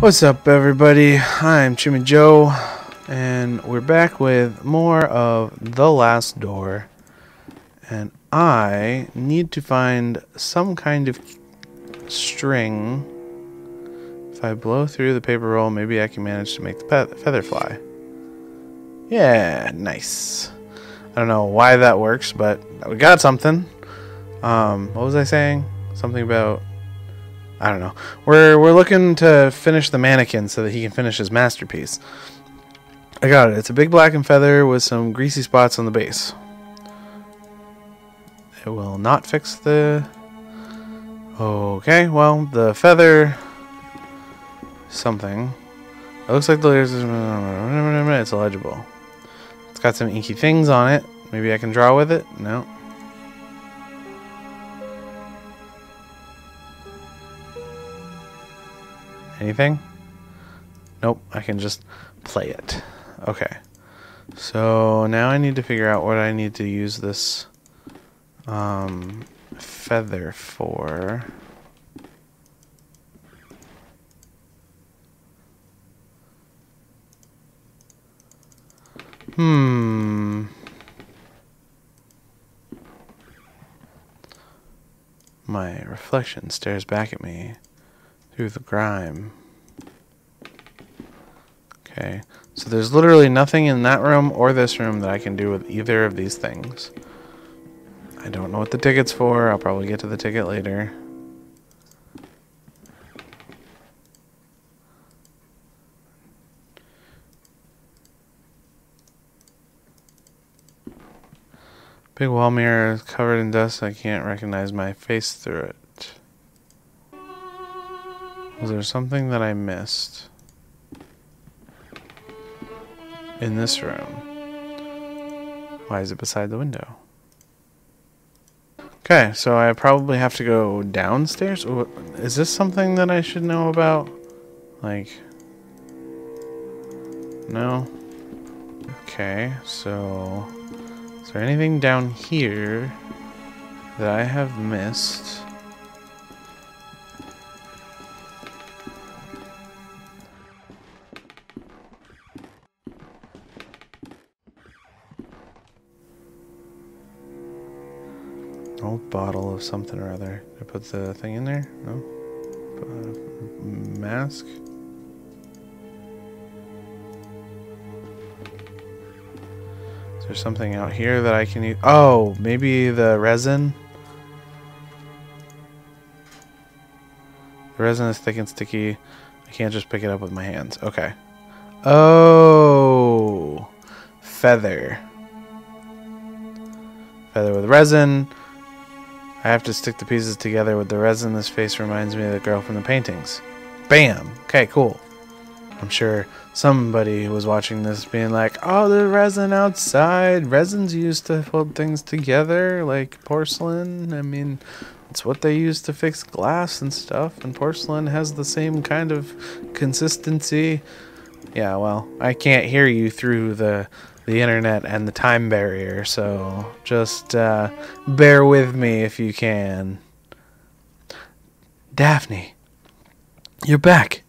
What's up, everybody? I'm Chimyjoe, and we're back with more of The Last Door. And I need to find some kind of string. If I blow through the paper roll, maybe I can manage to make the feather fly. Yeah, nice. I don't know why that works, but we got something. Um, what was I saying? Something about I don't know. We're we're looking to finish the mannequin so that he can finish his masterpiece. I got it. It's a big black and feather with some greasy spots on the base. It will not fix the. Okay, well the feather. Something. It looks like the layers. It's illegible. It's got some inky things on it. Maybe I can draw with it. No. Anything? Nope, I can just play it. Okay. So now I need to figure out what I need to use this um, feather for. Hmm. My reflection stares back at me through the grime. Okay, so there's literally nothing in that room or this room that I can do with either of these things. I don't know what the ticket's for. I'll probably get to the ticket later. Big wall mirror is covered in dust. I can't recognize my face through it. Was there something that I missed? In this room. Why is it beside the window? Okay, so I probably have to go downstairs? Is this something that I should know about? Like... No? Okay, so... Is there anything down here that I have missed? Something or other. I put the thing in there? No? Uh, mask? Is there something out here that I can use? Oh, maybe the resin? The resin is thick and sticky. I can't just pick it up with my hands. Okay. Oh, feather. Feather with resin. I have to stick the pieces together with the resin. This face reminds me of the girl from the paintings. Bam! Okay, cool. I'm sure somebody was watching this being like, oh, the resin outside. Resin's used to hold things together, like porcelain. I mean, it's what they use to fix glass and stuff, and porcelain has the same kind of consistency. Yeah, well, I can't hear you through the the internet and the time barrier, so just uh, bear with me if you can. Daphne, you're back.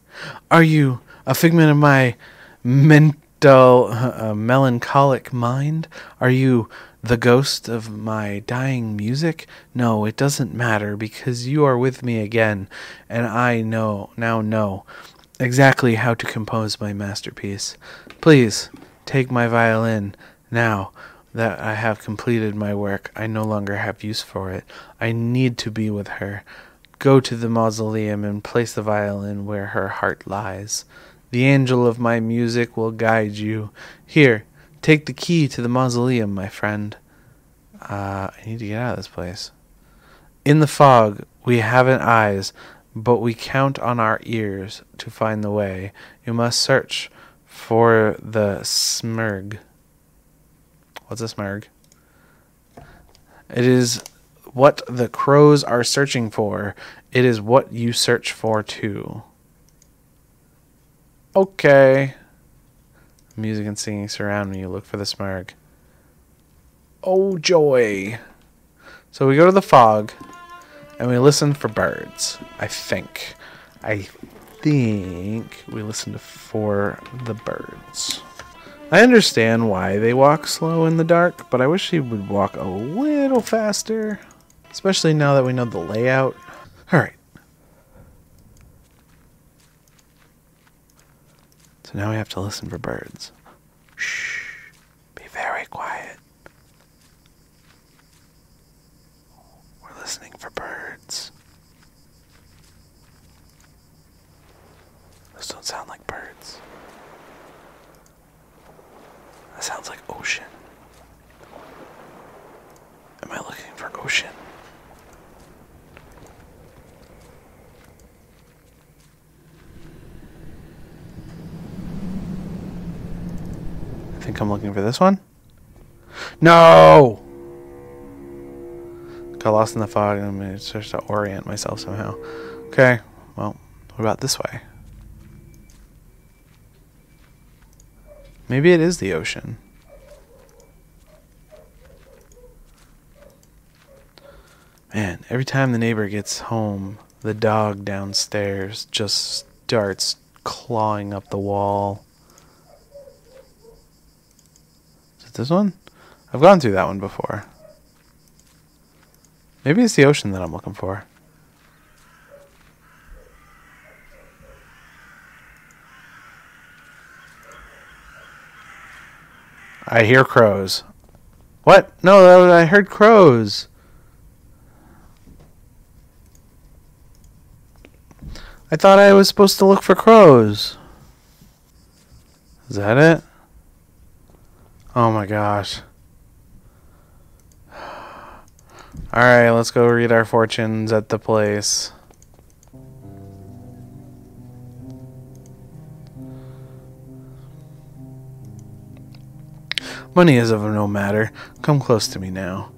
Are you a figment of my mental, uh, melancholic mind? Are you the ghost of my dying music? No, it doesn't matter because you are with me again, and I know now know exactly how to compose my masterpiece. Please Take my violin. Now that I have completed my work, I no longer have use for it. I need to be with her. Go to the mausoleum and place the violin where her heart lies. The angel of my music will guide you. Here, take the key to the mausoleum, my friend. Uh, I need to get out of this place. In the fog, we haven't eyes, but we count on our ears to find the way. You must search for the smurg. What's a smurg? It is what the crows are searching for. It is what you search for too. Okay. Music and singing surround me. You look for the smurg. Oh joy. So we go to the fog and we listen for birds. I think. I think we listen to for the birds. I understand why they walk slow in the dark, but I wish he would walk a little faster, especially now that we know the layout. All right. So now we have to listen for birds. Shh. Be very quiet. We're listening for birds. Those don't sound like birds. That sounds like ocean. Am I looking for ocean? I think I'm looking for this one. No! Got lost in the fog and I'm going to to orient myself somehow. Okay, well, what about this way? Maybe it is the ocean. Man, every time the neighbor gets home, the dog downstairs just starts clawing up the wall. Is it this one? I've gone through that one before. Maybe it's the ocean that I'm looking for. I hear crows. What? No, I heard crows. I thought I was supposed to look for crows. Is that it? Oh my gosh. Alright, let's go read our fortunes at the place. Money is of no matter. Come close to me now.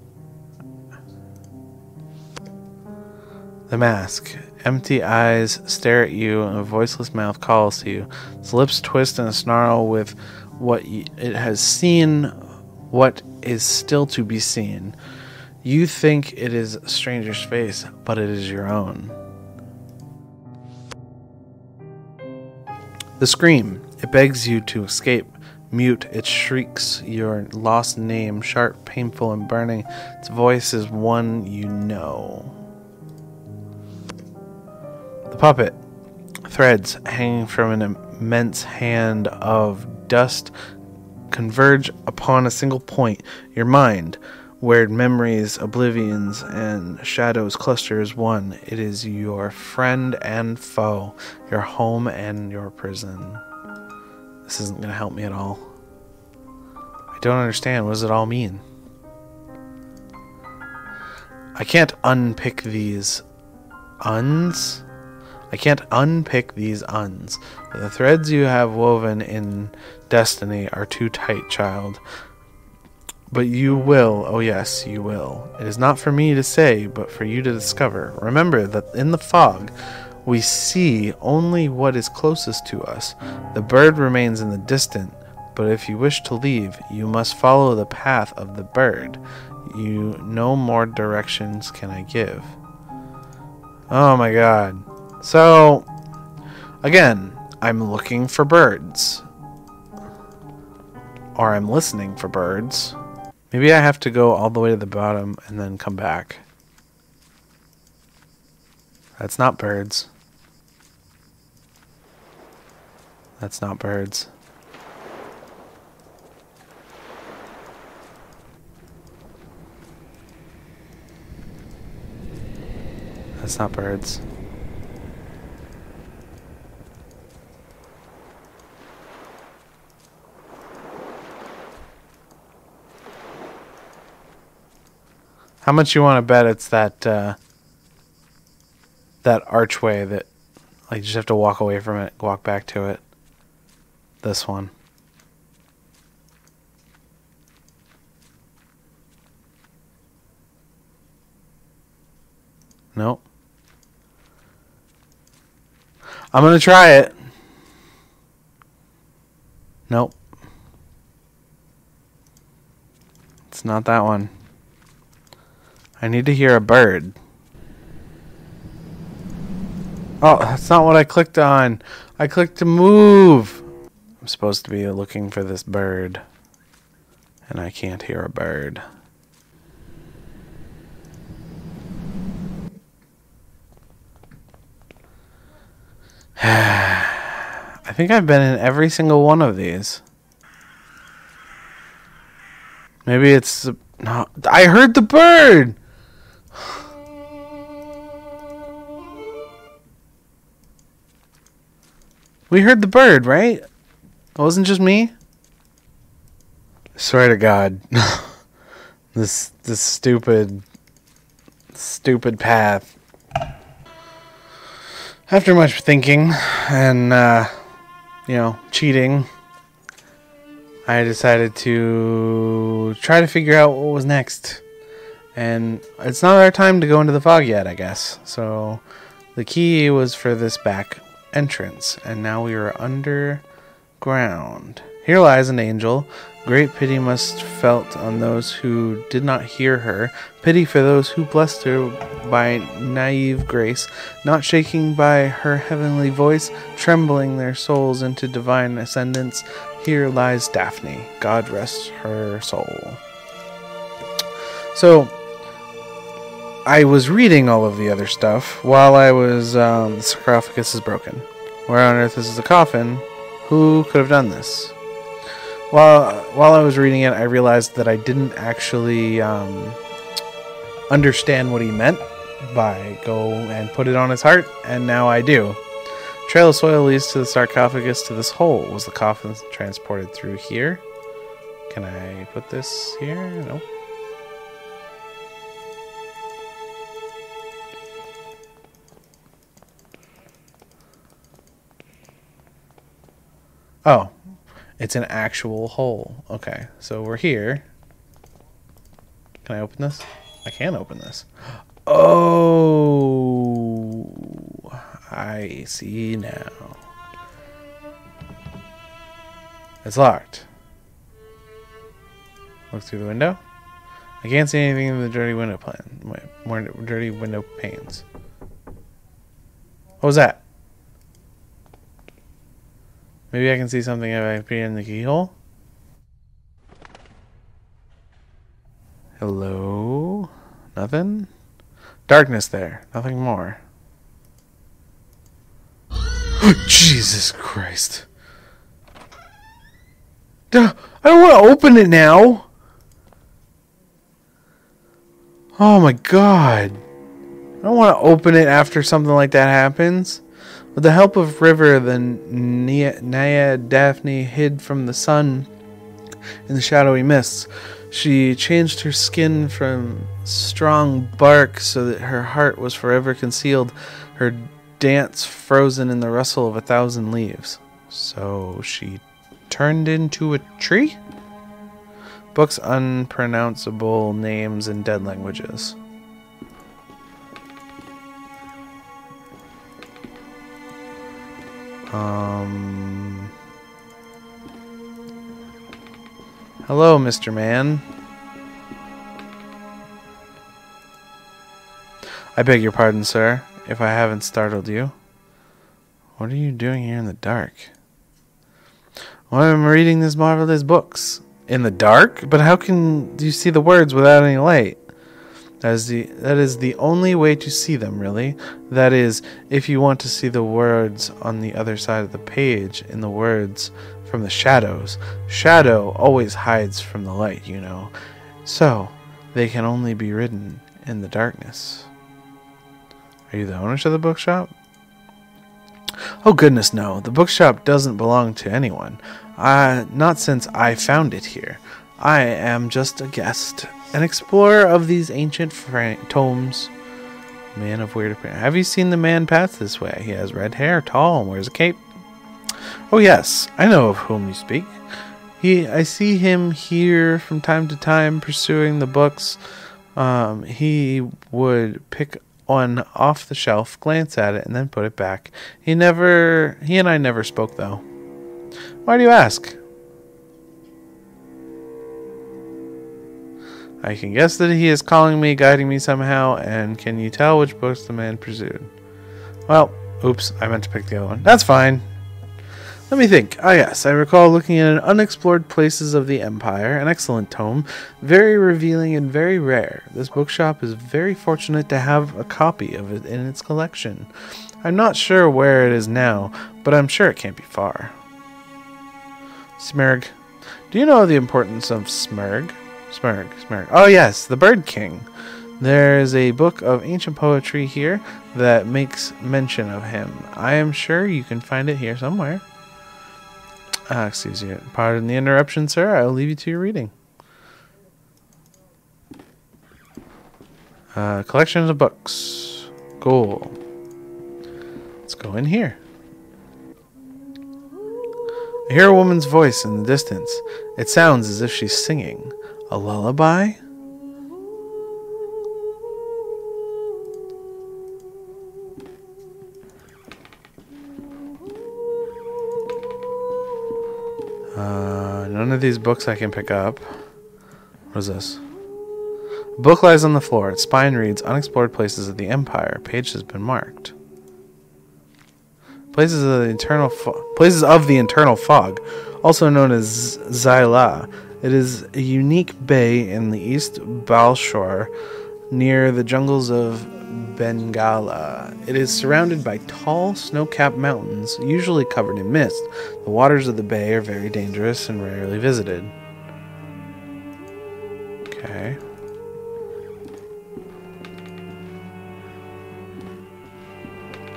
The mask. Empty eyes stare at you, and a voiceless mouth calls to you. Its lips twist and a snarl with what it has seen, what is still to be seen. You think it is a stranger's face, but it is your own. The scream. It begs you to escape. Mute, it shrieks your lost name, sharp, painful, and burning. Its voice is one you know. The puppet. Threads hanging from an immense hand of dust converge upon a single point, your mind, where memories, oblivions, and shadows cluster as one. It is your friend and foe, your home and your prison. This isn't going to help me at all. I don't understand. What does it all mean? I can't unpick these uns. I can't unpick these uns. The threads you have woven in destiny are too tight, child. But you will, oh yes, you will. It is not for me to say, but for you to discover. Remember that in the fog, we see only what is closest to us. The bird remains in the distance, but if you wish to leave, you must follow the path of the bird. You no more directions can I give. Oh my god. So, again, I'm looking for birds. Or I'm listening for birds. Maybe I have to go all the way to the bottom and then come back. That's not birds. That's not birds. That's not birds. How much you want to bet it's that uh, that archway that like you just have to walk away from it, walk back to it. This one. Nope. I'm going to try it. Nope. It's not that one. I need to hear a bird. Oh, that's not what I clicked on. I clicked to move. I'm supposed to be looking for this bird. And I can't hear a bird. I think I've been in every single one of these. Maybe it's no. I heard the bird. We heard the bird, right? It wasn't just me. I swear to God, this this stupid stupid path. After much thinking and uh, you know cheating, I decided to try to figure out what was next. And it's not our time to go into the fog yet, I guess. So the key was for this back entrance, and now we are underground. Here lies an angel. Great pity must felt on those who did not hear her, pity for those who blessed her by naive grace, not shaking by her heavenly voice, trembling their souls into divine ascendance. Here lies Daphne. God rest her soul. So, I was reading all of the other stuff while I was. Um, the sarcophagus is broken. Where on earth is the coffin? Who could have done this? While while I was reading it, I realized that I didn't actually um, understand what he meant by go and put it on his heart, and now I do. Trail of soil leads to the sarcophagus to this hole. Was the coffin transported through here? Can I put this here? No. Oh, it's an actual hole. Okay, so we're here. Can I open this? I can open this. Oh, I see now. It's locked. Look through the window. I can't see anything in the dirty window plan. More dirty window panes. What was that? Maybe I can see something if I peer in the keyhole. Hello? Nothing? Darkness there. Nothing more. Jesus Christ. I don't want to open it now. Oh my god. I don't want to open it after something like that happens. With the help of River, the Naiad Daphne hid from the sun in the shadowy mists. She changed her skin from strong bark so that her heart was forever concealed, her dance frozen in the rustle of a thousand leaves. So she turned into a tree? Books unpronounceable names in dead languages. Um. Hello, Mr. Man. I beg your pardon, sir, if I haven't startled you. What are you doing here in the dark? Well, I'm reading these marvelous books. In the dark? But how can you see the words without any light? That is the that is the only way to see them really. That is if you want to see the words on the other side of the page in the words from the shadows. Shadow always hides from the light, you know. So, they can only be written in the darkness. Are you the owners of the bookshop? Oh goodness no. The bookshop doesn't belong to anyone. Uh, not since I found it here. I am just a guest an explorer of these ancient tomes. Man of weird appearance. Have you seen the man pass this way? He has red hair, tall, and wears a cape. Oh yes, I know of whom you speak. He, I see him here from time to time pursuing the books. Um, he would pick one off the shelf, glance at it, and then put it back. He never, he and I never spoke though. Why do you ask? I can guess that he is calling me, guiding me somehow, and can you tell which books the man pursued? Well, Oops, I meant to pick the other one. That's fine. Let me think. Ah, yes, I recall looking at an Unexplored Places of the Empire, an excellent tome, very revealing and very rare. This bookshop is very fortunate to have a copy of it in its collection. I'm not sure where it is now, but I'm sure it can't be far. Smerg. Do you know the importance of Smerg? Smerg, Smerg. Oh, yes, the Bird King. There's a book of ancient poetry here that makes mention of him. I am sure you can find it here somewhere. Ah, excuse me. Pardon the interruption, sir. I'll leave you to your reading. Uh, collections of books. Cool. Let's go in here. I hear a woman's voice in the distance. It sounds as if she's singing. A lullaby? Uh, none of these books I can pick up. What is this? A book lies on the floor. Its spine reads Unexplored Places of the Empire. Page has been marked. Places of the internal places of the internal fog, also known as Zyla. It is a unique bay in the East Balshore near the jungles of Bengala. It is surrounded by tall, snow capped mountains, usually covered in mist. The waters of the bay are very dangerous and rarely visited. Okay.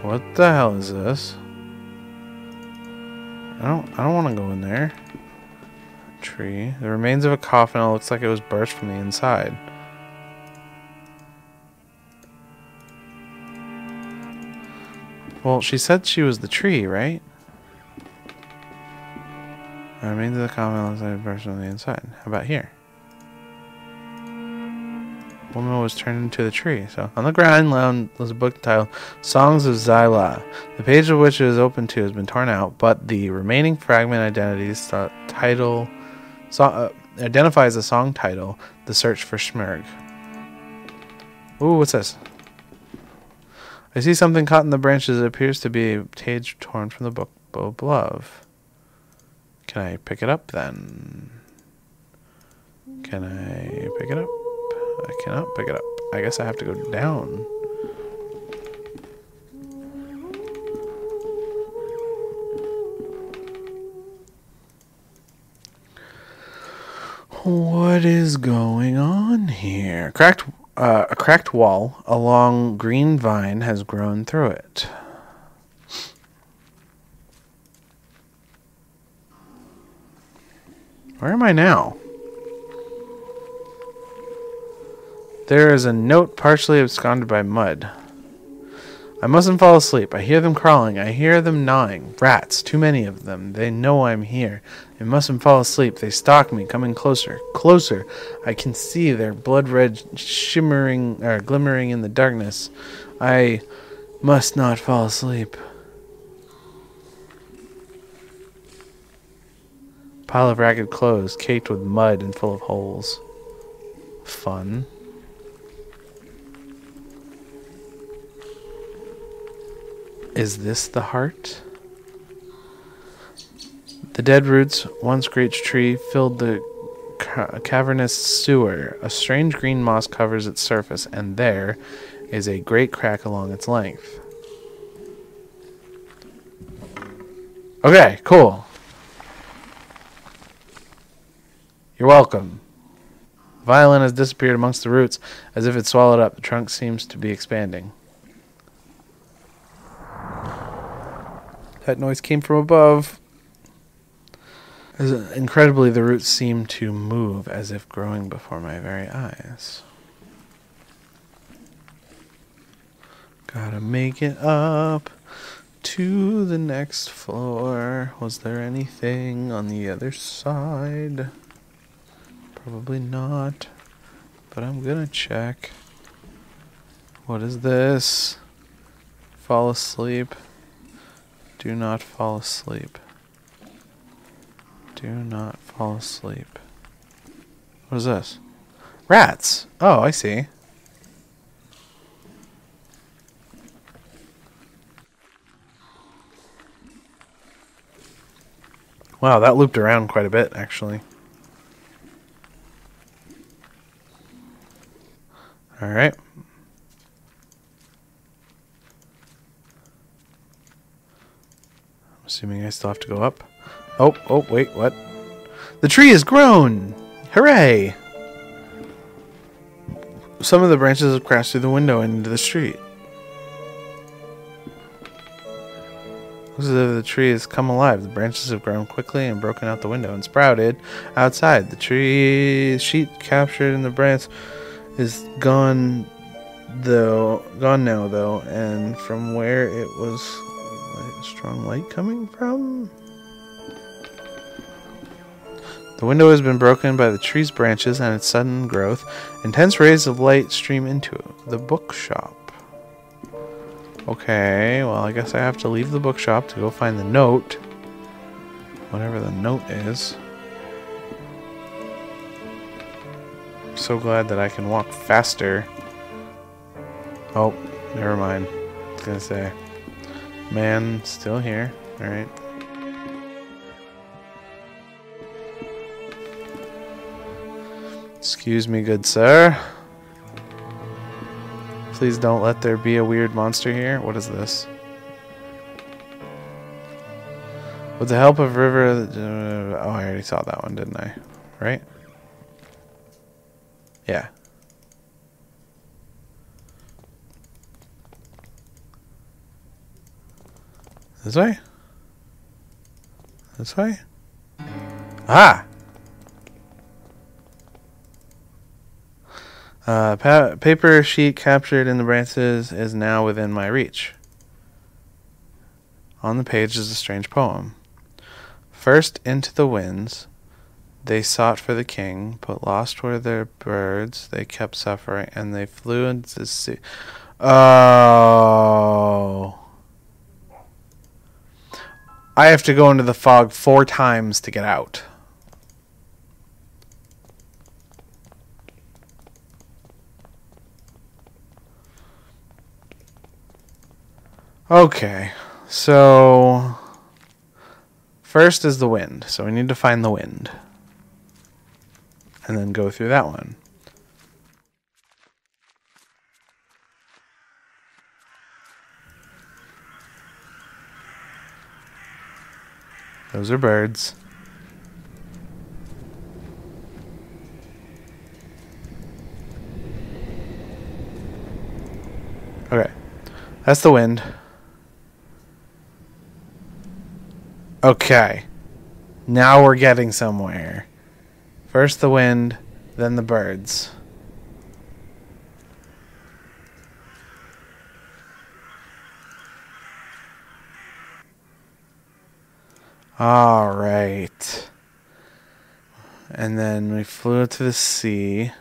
What the hell is this? I don't I don't want to go in there. Tree. The remains of a coffin. It looks like it was burst from the inside. Well, she said she was the tree, right? The remains of the coffin looks like a burst from the inside. How about here? woman was turned into the tree. So on the ground lounge was a book titled "Songs of Zyla," the page of which it is open to has been torn out, but the remaining fragment identities the title so, uh, identifies the song title, "The Search for Schmerg." Ooh, what's this? I see something caught in the branches. It appears to be a page torn from the book above. Can I pick it up then? Can I pick it up? I cannot pick it up. I guess I have to go down. What is going on here? Cracked, uh, a cracked wall a long green vine has grown through it. Where am I now? There is a note partially absconded by mud. I mustn't fall asleep. I hear them crawling. I hear them gnawing. Rats, too many of them. They know I'm here. I mustn't fall asleep. They stalk me, coming closer, closer. I can see their blood red shimmering or glimmering in the darkness. I must not fall asleep. Pile of ragged clothes, caked with mud and full of holes. Fun. Is this the heart? The dead roots, once great tree, filled the ca- cavernous sewer. A strange green moss covers its surface, and there is a great crack along its length. Okay, cool. You're welcome. The violin has disappeared amongst the roots as if it swallowed up. The trunk seems to be expanding. That noise came from above. As incredibly, the roots seemed to move as if growing before my very eyes. Gotta make it up to the next floor. Was there anything on the other side? Probably not. But I'm gonna check. What is this? Fall asleep. Do not fall asleep. Do not fall asleep. What is this? Rats! Oh, I see. Wow, that looped around quite a bit, actually. Alright, assuming I still have to go up. Oh, oh, wait, what? The tree has grown! Hooray! Some of the branches have crashed through the window and into the street. Looks as if the tree has come alive. The branches have grown quickly and broken out the window and sprouted outside. The tree sheet captured in the branch is gone though gone now though and from where it was light, strong light coming from? The window has been broken by the tree's branches and its sudden growth. Intense rays of light stream into the bookshop. Okay well i guess i have to leave the bookshop to go find the note. Whatever the note is. I'm so glad that i can walk faster. Oh, never mind. I was gonna say. Man, still here. Alright. Excuse me, good sir. Please don't let there be a weird monster here. What is this? With the help of River... Uh, oh, I already saw that one, didn't I? Right? Yeah. This way? This way? Ah! Uh, pa paper sheet captured in the branches is now within my reach. On the page is a strange poem. First into the winds, they sought for the king, but lost were their birds. They kept suffering, and they flew into the sea. Oh. I have to go into the fog four times to get out. Okay, so first is the wind. So we need to find the wind. And then go through that one. Those are birds. Okay. That's the wind. Okay. Now we're getting somewhere. First the wind, then the birds. All right. And then we flew to the sea.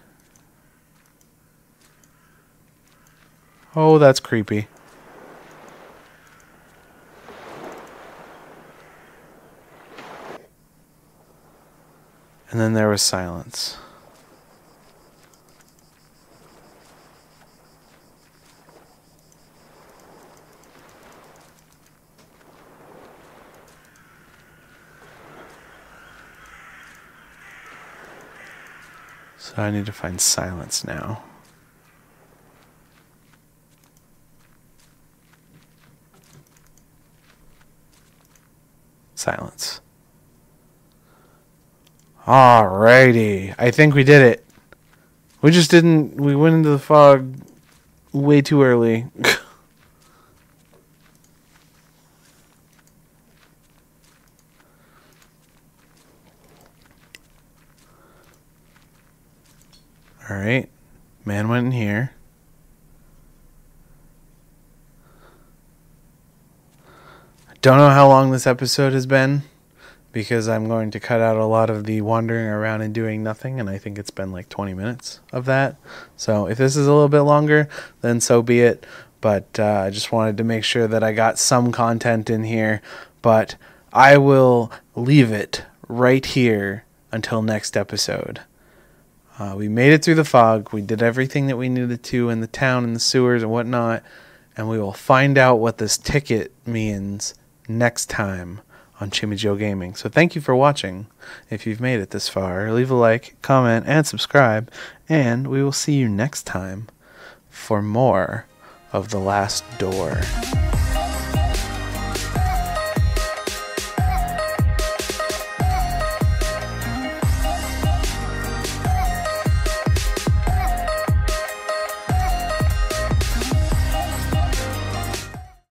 Oh, that's creepy. And then there was silence. So I need to find silence now. Silence. Alrighty. I think we did it. We just didn't. We went into the fog way too early. Alright. Man went in here. I don't know how long this episode has been because I'm going to cut out a lot of the wandering around and doing nothing, and I think it's been like 20 minutes of that. So if this is a little bit longer, then so be it. But uh, I just wanted to make sure that I got some content in here. But I will leave it right here until next episode. Uh, we made it through the fog. We did everything that we needed to in the town and the sewers and whatnot. And we will find out what this ticket means next time on Chimyjoe Gaming. So thank you for watching. If you've made it this far, leave a like, comment, and subscribe, and we will see you next time for more of The Last Door.